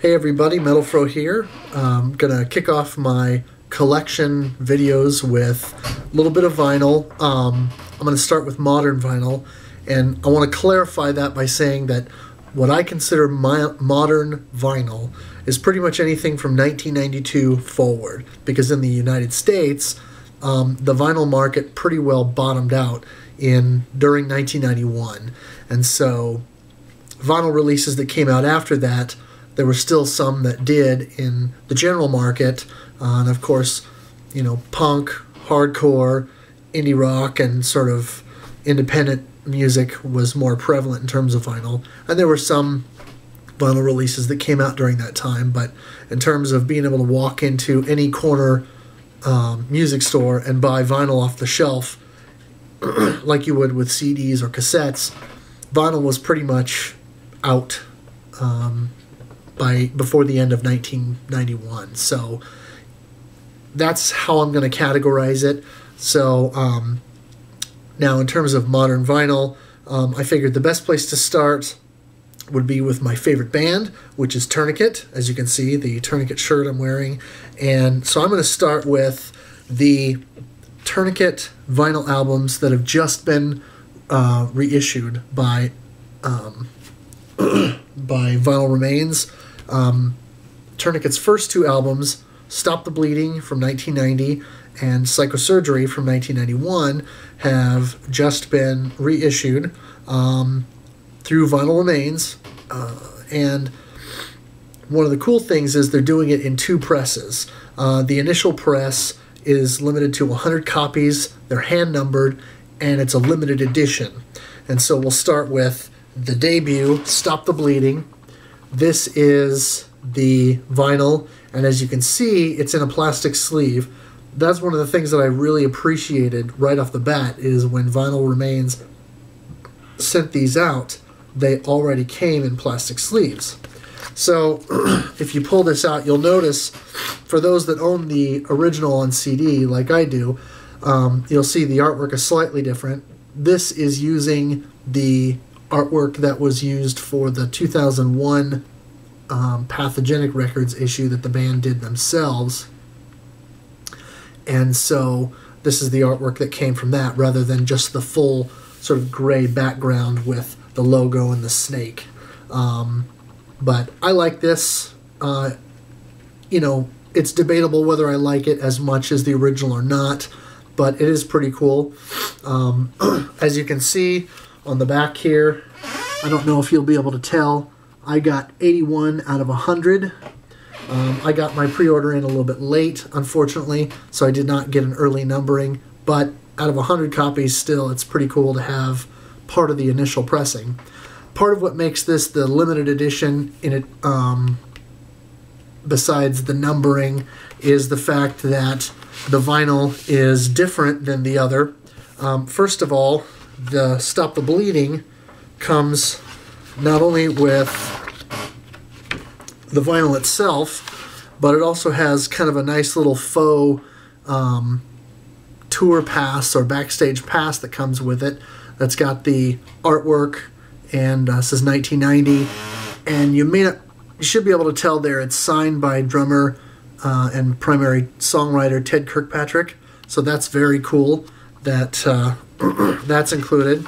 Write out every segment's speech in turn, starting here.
Hey everybody, Metal Fro here. I'm gonna kick off my collection videos with a little bit of vinyl. Um, I'm gonna start with modern vinyl, and I want to clarify that by saying that what I consider my modern vinyl is pretty much anything from 1992 forward, because in the United States, um, the vinyl market pretty well bottomed out in during 1991, and so vinyl releases that came out after that there were still some that did in the general market, uh, and of course, you know, punk, hardcore, indie rock, and sort of independent music was more prevalent in terms of vinyl. And there were some vinyl releases that came out during that time, but in terms of being able to walk into any corner um, music store and buy vinyl off the shelf, like you would with CDs or cassettes, vinyl was pretty much out. Um, by before the end of 1991. So that's how I'm going to categorize it. So um, now, in terms of modern vinyl, um, I figured the best place to start would be with my favorite band, which is Tourniquet. As you can see, the Tourniquet shirt I'm wearing. And so I'm going to start with the Tourniquet vinyl albums that have just been uh, reissued by um, by Vinyl Remains. Um, Tourniquet's first two albums, Stop the Bleeding from 1990 and Psycho Surgery from 1991, have just been reissued um, through Vinyl Remains. Uh, and one of the cool things is they're doing it in two presses. Uh, the initial press is limited to 100 copies, they're hand numbered, and it's a limited edition. And so we'll start with the debut, Stop the Bleeding, this is the vinyl, and as you can see, it's in a plastic sleeve. That's one of the things that I really appreciated right off the bat is when Vinyl Remains sent these out, they already came in plastic sleeves. So if you pull this out, you'll notice for those that own the original on CD, like I do, um, you'll see the artwork is slightly different. This is using the artwork that was used for the 2001 um, Pathogenic Records issue that the band did themselves. And so this is the artwork that came from that rather than just the full sort of gray background with the logo and the snake. Um, but I like this. Uh, you know, it's debatable whether I like it as much as the original or not, but it is pretty cool. Um, as you can see, on the back here. I don't know if you'll be able to tell. I got 81 out of 100. Um, I got my pre-order in a little bit late, unfortunately, so I did not get an early numbering. But out of 100 copies, still, it's pretty cool to have part of the initial pressing. Part of what makes this the limited edition in it, um, besides the numbering, is the fact that the vinyl is different than the other. Um, first of all, the Stop the Bleeding comes not only with the vinyl itself, but it also has kind of a nice little faux um, tour pass or backstage pass that comes with it. That's got the artwork and uh, says 1990, and you may not, you should be able to tell there it's signed by drummer uh, and primary songwriter Ted Kirkpatrick. So that's very cool that uh, that's included.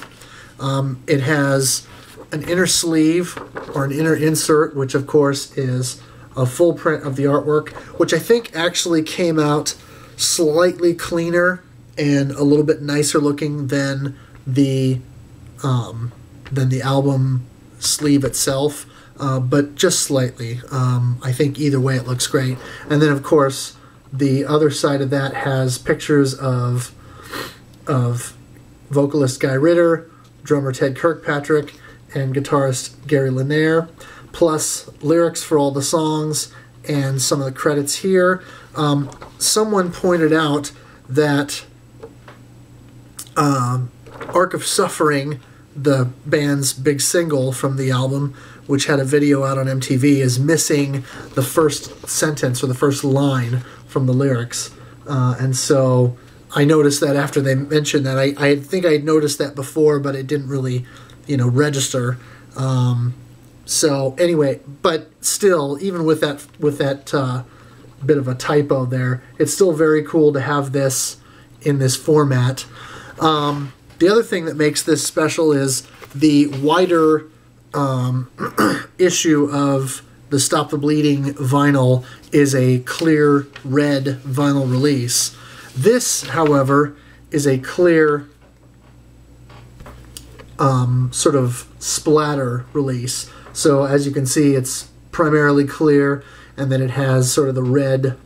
Um, it has an inner sleeve or an inner insert, which of course is a full print of the artwork, which I think actually came out slightly cleaner and a little bit nicer looking than the um, than the album sleeve itself, uh, but just slightly. Um, I think either way it looks great. And then of course the other side of that has pictures of of vocalist Guy Ritter, drummer Ted Kirkpatrick, and guitarist Gary Lanier, plus lyrics for all the songs and some of the credits here. Um, someone pointed out that um, Ark of Suffering, the band's big single from the album, which had a video out on MTV, is missing the first sentence or the first line from the lyrics. Uh, and so I noticed that after they mentioned that. I, I think I had noticed that before, but it didn't really, you know, register. Um, so anyway, but still, even with that with that uh, bit of a typo there, it's still very cool to have this in this format. Um, the other thing that makes this special is the wider um, issue of the Stop the Bleeding vinyl is a clear red vinyl release. This, however, is a clear um, sort of splatter release. So as you can see, it's primarily clear, and then it has sort of the red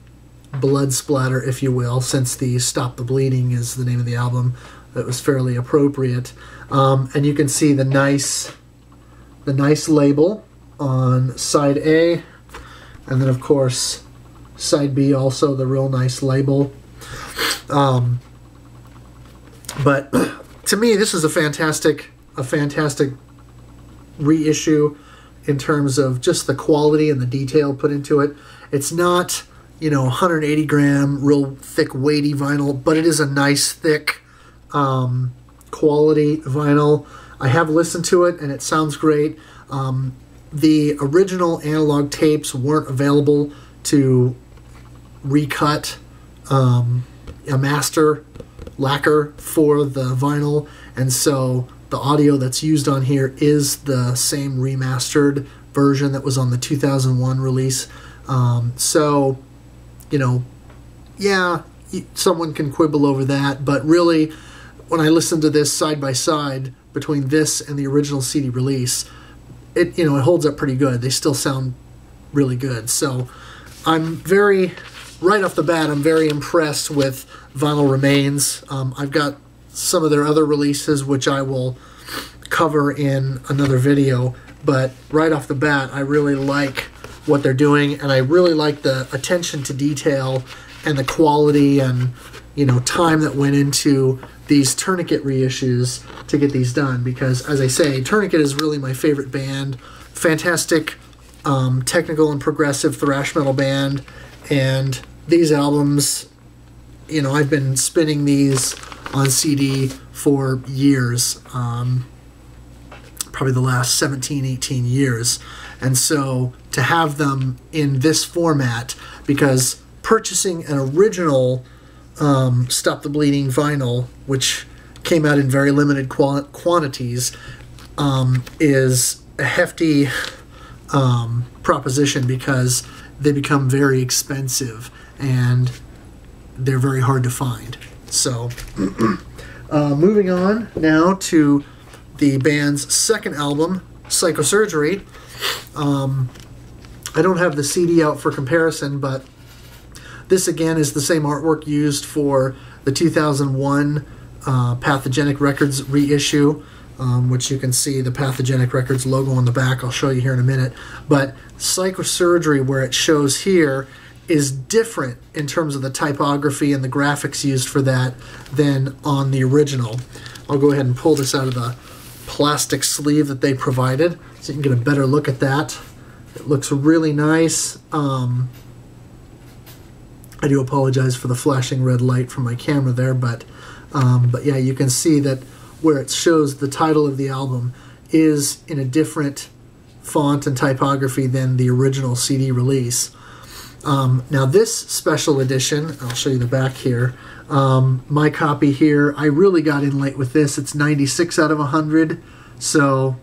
blood splatter, if you will, since the Stop the Bleeding is the name of the album. That was fairly appropriate. Um, and you can see the nice, the nice label on side A, and then of course side B also the real nice label. Um, but to me, this is a fantastic, a fantastic reissue in terms of just the quality and the detail put into it. It's not, you know, 180 gram, real thick, weighty vinyl, but it is a nice, thick, um, quality vinyl. I have listened to it and it sounds great. Um, the original analog tapes weren't available to recut um, a master lacquer for the vinyl, and so the audio that's used on here is the same remastered version that was on the 2001 release. Um, so, you know, yeah, someone can quibble over that, but really, when I listen to this side by side between this and the original CD release, it you know it holds up pretty good. They still sound really good. So I'm very right off the bat. I'm very impressed with Vinyl Remains. Um, I've got some of their other releases which I will cover in another video. But right off the bat, I really like what they're doing, and I really like the attention to detail and the quality and you know time that went into these tourniquet reissues to get these done because as i say tourniquet is really my favorite band fantastic um, technical and progressive thrash metal band and these albums you know i've been spinning these on cd for years um, probably the last 17 18 years. And so to have them in this format because purchasing an original um, Stop the Bleeding vinyl, which came out in very limited quantities, um, is a hefty um, proposition because they become very expensive and they're very hard to find. So, uh, moving on now to the band's second album, Psycho Surgery. Um, I don't have the CD out for comparison, but this again is the same artwork used for the 2001 uh, Pathogenic Records reissue, um, which you can see the Pathogenic Records logo on the back. I'll show you here in a minute. But Psycho Surgery, where it shows here, is different in terms of the typography and the graphics used for that than on the original. I'll go ahead and pull this out of the plastic sleeve that they provided so you can get a better look at that. It looks really nice. Um, I do apologize for the flashing red light from my camera there, but um, but yeah, you can see that where it shows the title of the album is in a different font and typography than the original CD release. Um, now this special edition, I'll show you the back here. Um, my copy here, I really got in late with this. It's 96 out of 100, so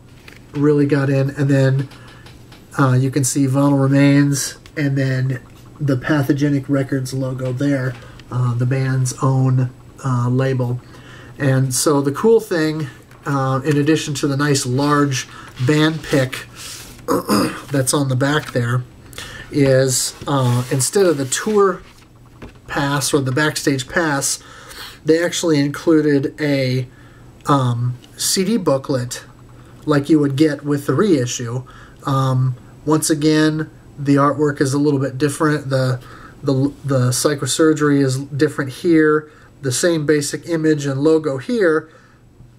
really got in. And then uh, you can see Vinyl Remains, and then the Pathogenic Records logo there, uh, the band's own uh, label. And so the cool thing, uh, in addition to the nice large band pick that's on the back there, is uh, instead of the tour pass or the backstage pass, they actually included a um, CD booklet like you would get with the reissue. Um, once again, the artwork is a little bit different. The the the Psycho Surgery is different here. The same basic image and logo here,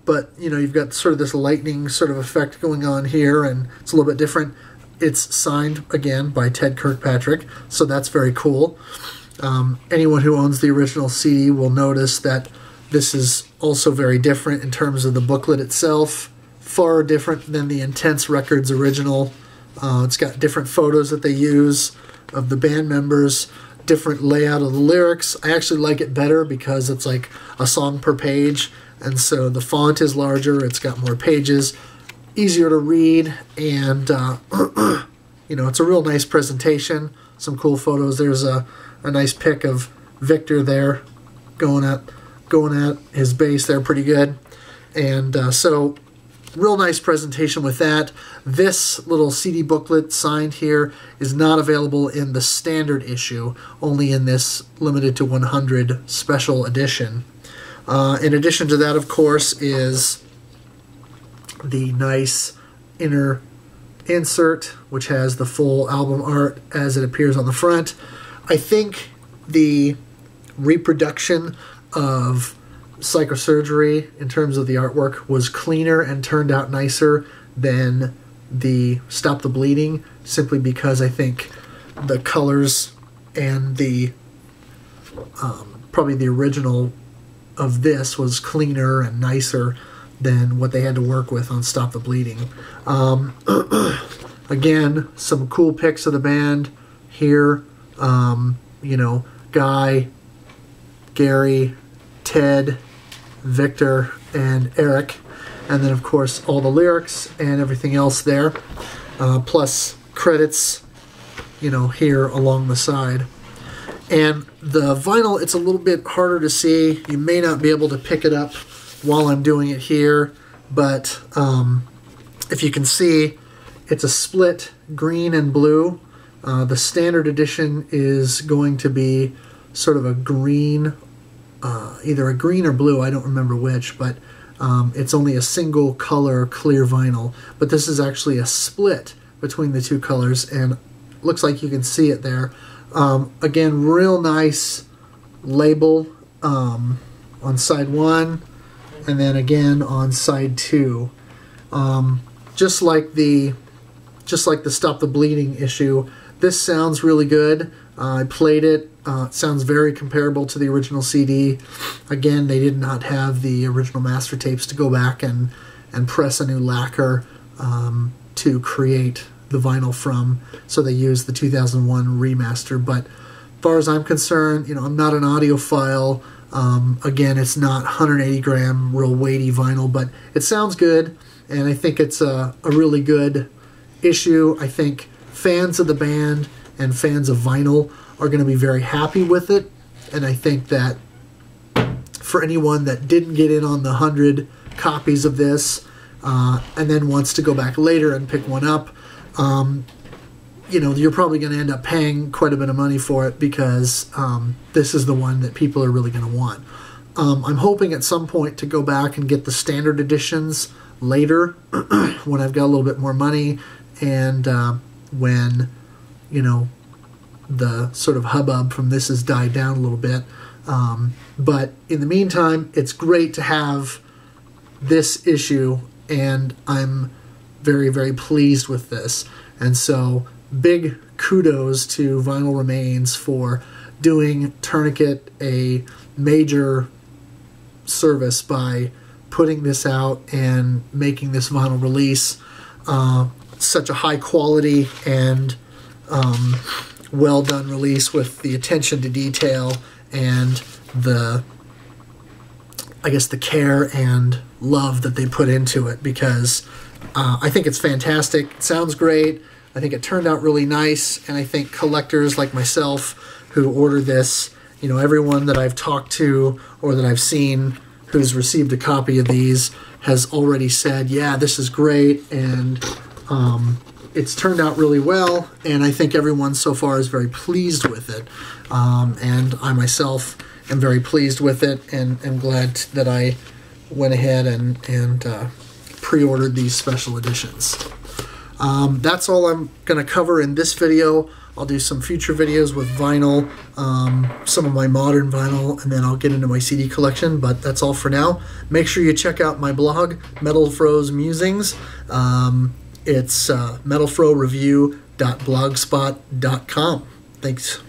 but you know you've got sort of this lightning sort of effect going on here, and it's a little bit different. It's signed again by Ted Kirkpatrick, so that's very cool. Um, anyone who owns the original CD will notice that this is also very different in terms of the booklet itself. Far different than the Intense Records original Uh, it's got different photos that they use of the band members, different layout of the lyrics. I actually like it better because it's like a song per page, and so the font is larger. It's got more pages, easier to read, and uh, you know it's a real nice presentation. Some cool photos. There's a, a nice pic of Victor there, going at going at his bass there pretty good, and uh, so real nice presentation with that. This little CD booklet signed here is not available in the standard issue, only in this limited to 100 special edition. Uh, in addition to that, of course, is the nice inner insert, which has the full album art as it appears on the front. I think the reproduction of Psycho Surgery in terms of the artwork was cleaner and turned out nicer than the Stop the Bleeding, simply because I think the colors and the um, probably the original of this was cleaner and nicer than what they had to work with on Stop the Bleeding. Um, again, some cool pics of the band here. Um, you know, Guy, Gary, Ted, Victor, and Eric. And then, of course, all the lyrics and everything else there, uh, plus credits, you know, here along the side. And the vinyl, it's a little bit harder to see. You may not be able to pick it up while I'm doing it here, but um, if you can see, it's a split green and blue. Uh, the standard edition is going to be sort of a green uh, either a green or blue, I don't remember which, but um, it's only a single color clear vinyl. But this is actually a split between the two colors, and looks like you can see it there. Um, again, real nice label um, on side one, and then again on side two. Um, just like the just like the Stop the Bleeding issue, this sounds really good. Uh, I played it uh, it sounds very comparable to the original CD. Again, they did not have the original master tapes to go back and, and press a new lacquer um, to create the vinyl from, so they used the 2001 remaster. But as far as I'm concerned, you know, I'm not an audiophile. Um, again, it's not 180 gram, real weighty vinyl, but it sounds good, and I think it's a, a really good issue. I think fans of the band and fans of vinyl are going to be very happy with it. And I think that for anyone that didn't get in on the 100 copies of this uh, and then wants to go back later and pick one up, um, you know, you're probably going to end up paying quite a bit of money for it because um, this is the one that people are really going to want. Um, I'm hoping at some point to go back and get the standard editions later when I've got a little bit more money and uh, when, you know, the sort of hubbub from this has died down a little bit. Um, but in the meantime, it's great to have this issue, and I'm very, very pleased with this. And so, big kudos to Vinyl Remains for doing Tourniquet a major service by putting this out and making this vinyl release uh, such a high quality and um, well done release with the attention to detail and the I guess the care and love that they put into it because uh, I think it's fantastic. It sounds great. I think it turned out really nice, and I think collectors like myself who order this, you know, everyone that I've talked to or that I've seen who's received a copy of these has already said, "Yeah, this is great," and um, it's turned out really well, and I think everyone so far is very pleased with it. Um, and I myself am very pleased with it, and am glad that I went ahead and and uh, pre-ordered these special editions. Um, that's all I'm going to cover in this video. I'll do some future videos with vinyl, um, some of my modern vinyl, and then I'll get into my CD collection, but that's all for now. Make sure you check out my blog, Metal Fro's Musings. Um, it's uh, metalfroreview.blogspot.com. Thanks.